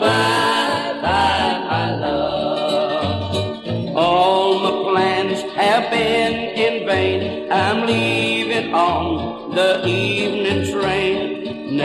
bye, my love. All my plans have been in vain. I'm leaving on the evening train.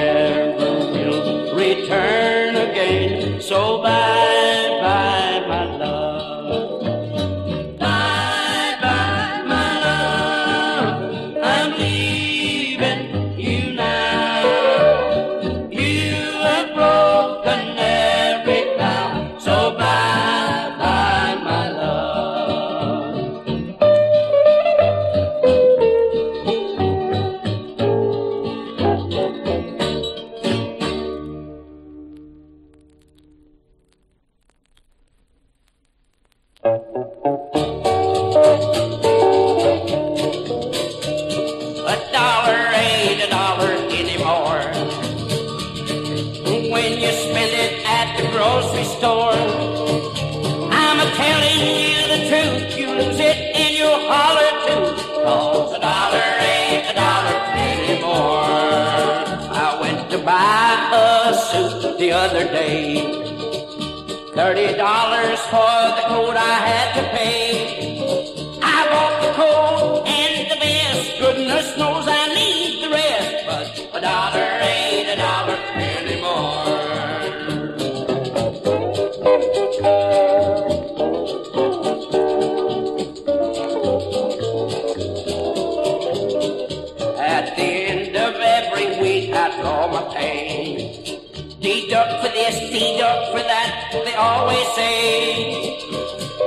Other day. Thirty dollars for the coat I had to pay. I bought the coat and the vest. Goodness knows I need the rest. But a dollar ain't a dollar say.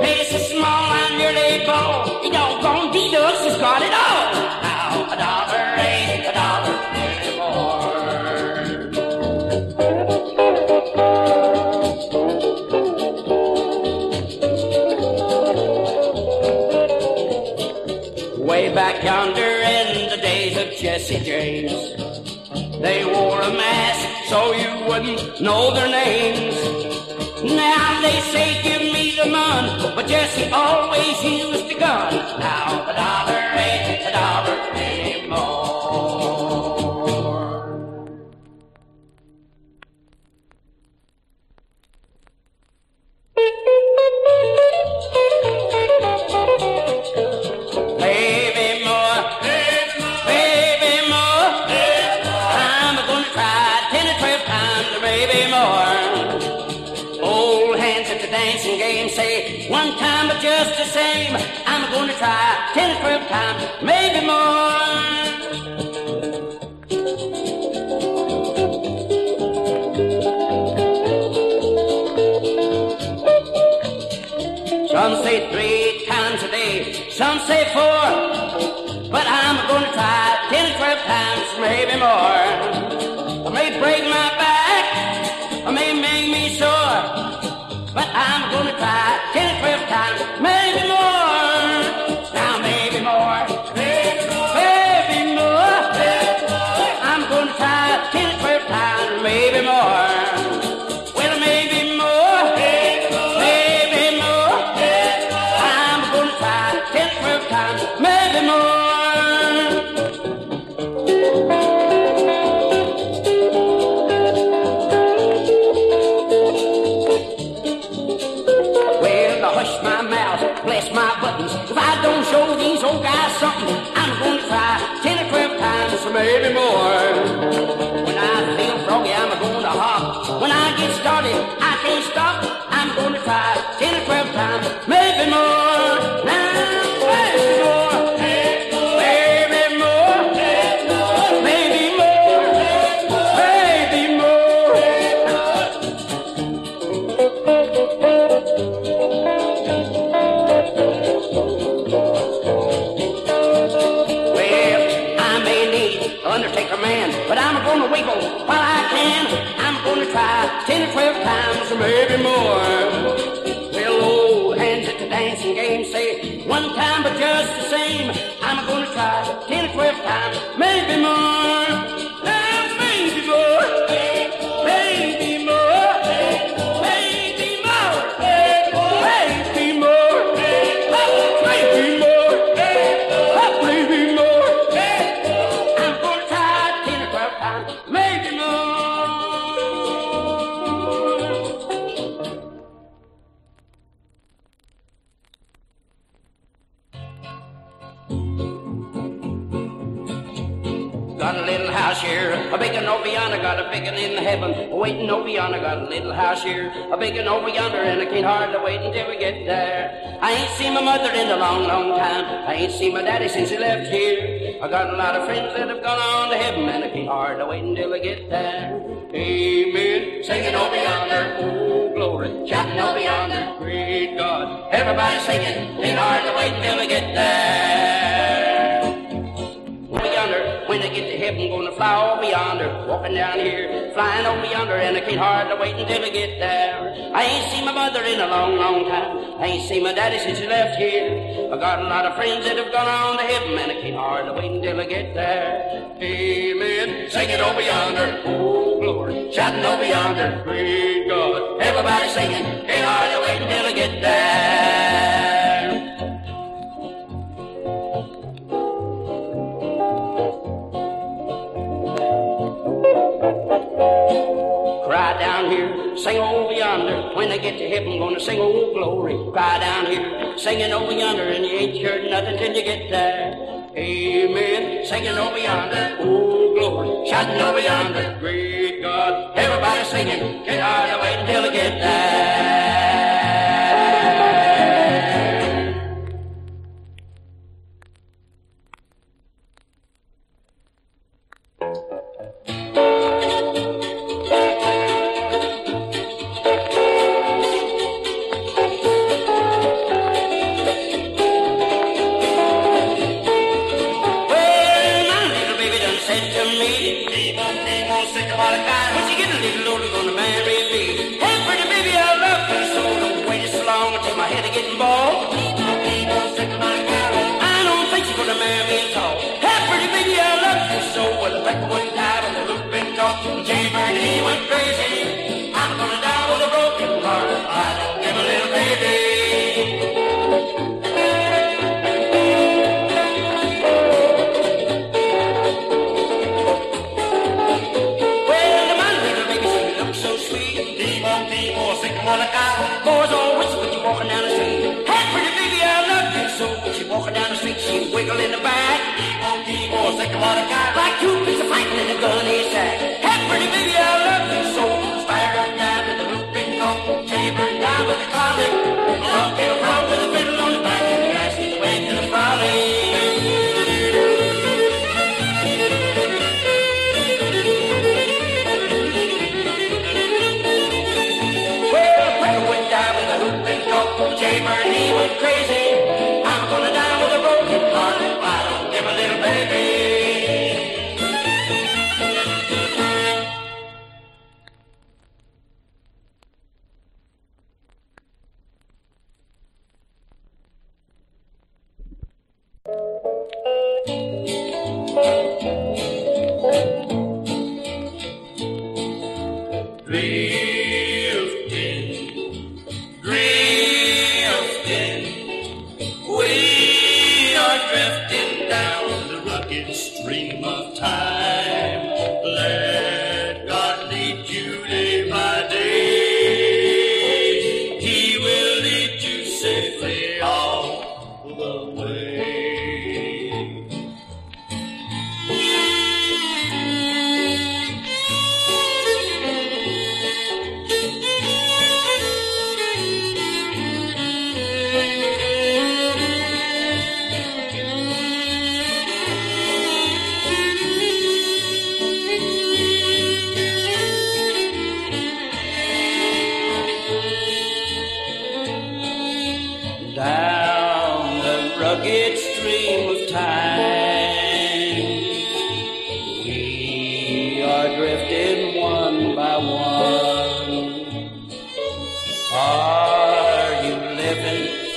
Pay so small on your label, you doggone deducts has got it all. Now a dollar ain't a dollar anymore. Way back yonder in the days of Jesse James, they wore a mask so you wouldn't know their names. Now they say give me the money, but Jesse always used the gun. Now a dollar ain't a dollar anymore. Just the same. I'm gonna try ten or twelve times, maybe more. Some say three times a day, some say four. But I'm gonna try ten or twelve times, maybe more. I may break my back, I may make me sore, but I'm gonna hush and maybe more. Undertaker man, but I'm gonna wiggle while I can. I'm gonna try ten or twelve times, or maybe more. Well, old hands at the dancing game say one time, but just the same. I'm gonna try ten or twelve times, maybe more. Got a little house here, a big one over yonder, got a big one in heaven, waiting over yonder, got a little house here, a big one over yonder, and I can't hardly wait until we get there. I ain't seen my mother in a long, long time, I ain't seen my daddy since he left here. I got a lot of friends that have gone on to heaven, and I can't hardly wait until I get there. Amen, singing over yonder, oh glory, shouting over yonder, great God. Everybody singing, can't hardly wait until I get there. Gonna fly over yonder. Walking down here, flying over yonder, and I can't hardly wait until I get there. I ain't seen my mother in a long, long time. I ain't seen my daddy since he left here. I got a lot of friends that have gone on to heaven, and I can't hardly wait until I get there. Amen. Sing it over yonder. Oh, glory. Shouting over yonder. Great God. Everybody singing. Can't hardly wait until I get there. Cry down here, sing over yonder. When I get to heaven, gonna sing old glory. Cry down here, singing over yonder, and you ain't heard nothing till you get there. Amen. Singing over yonder, oh glory. Shouting over yonder, great God. Everybody singing, can't hardly wait until I get there. Walking down the so sweet. D monkey more sick of the around the street. Hey, pretty baby, I love you so. When she walking down the street, she wiggle in the back. On the Monaco car. Like two pigs of fighting in a gun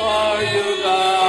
for you, God.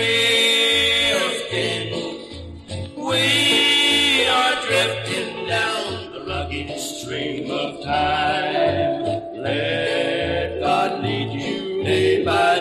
drifting. We are drifting down the rugged stream of time. Let God lead you day by day.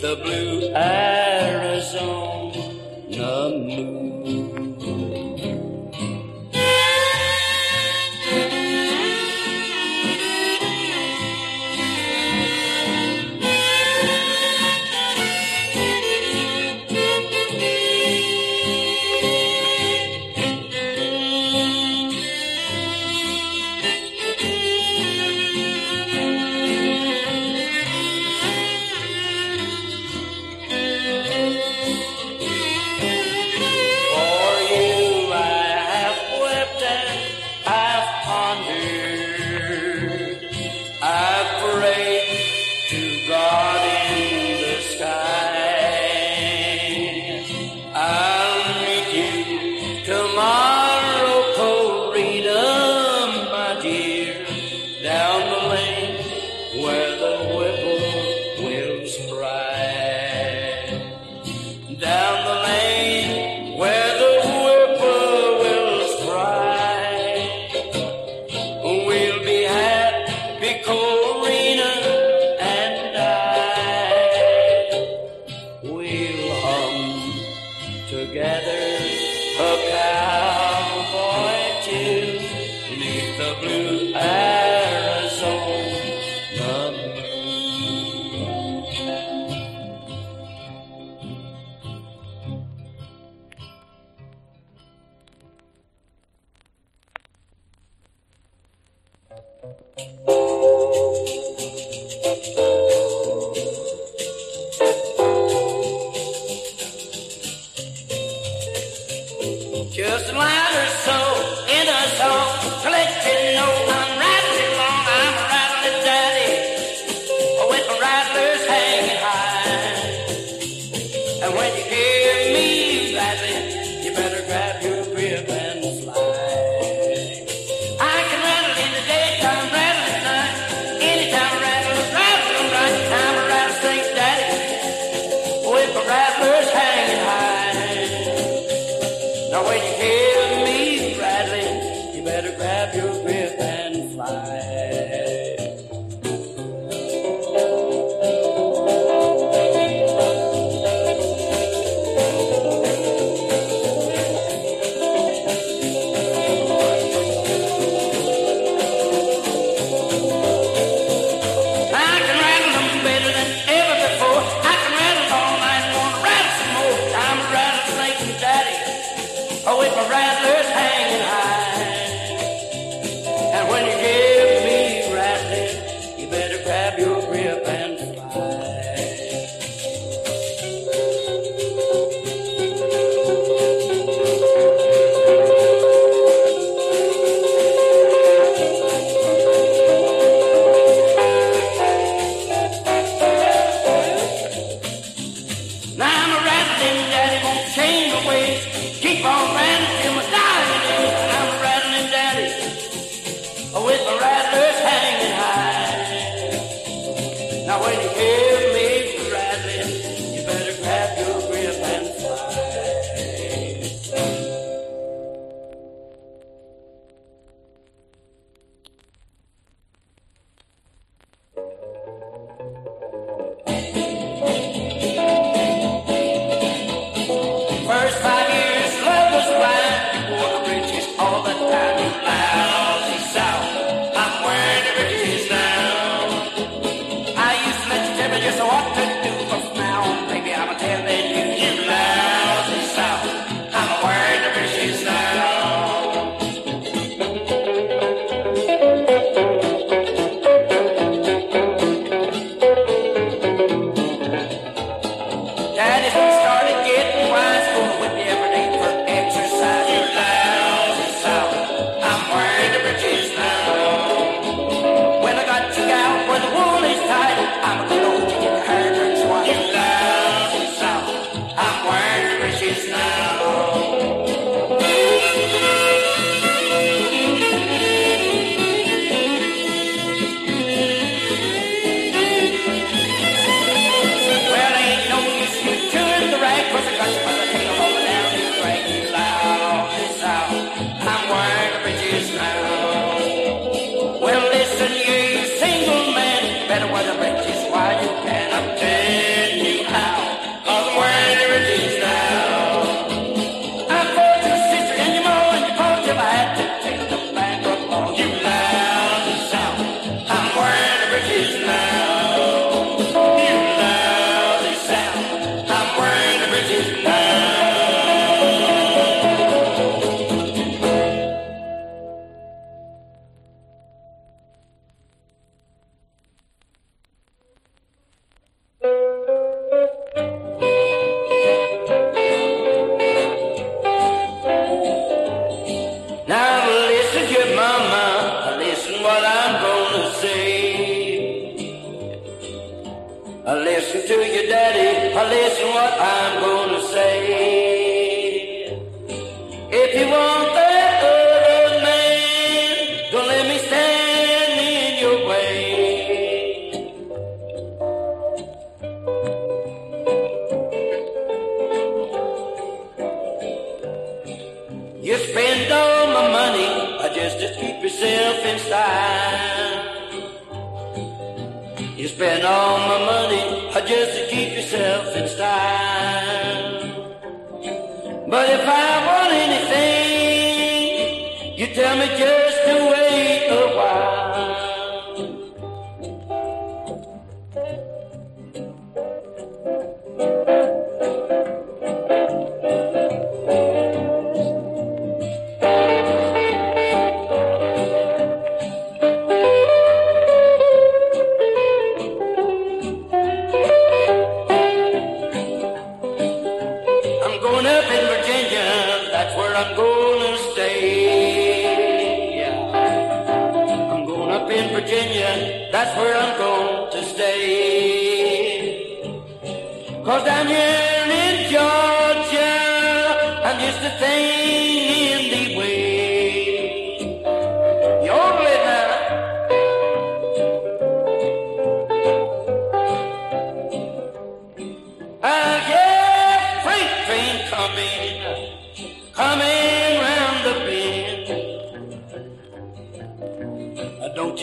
the blue Arizona.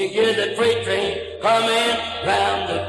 You hear that freight train coming round the